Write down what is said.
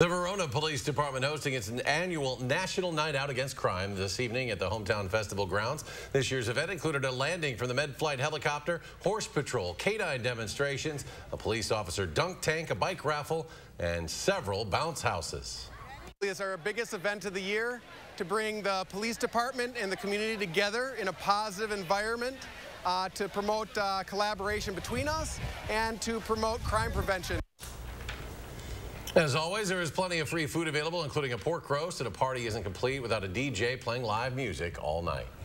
The Verona Police Department hosting its annual National Night Out Against Crime this evening at the Hometown Festival grounds. This year's event included a landing from the Med-Flight helicopter, horse patrol, canine demonstrations, a police officer dunk tank, a bike raffle, and several bounce houses. It's our biggest event of the year to bring the police department and the community together in a positive environment uh, to promote uh, collaboration between us and to promote crime prevention. As always, there is plenty of free food available, including a pork roast, and a party isn't complete without a DJ playing live music all night.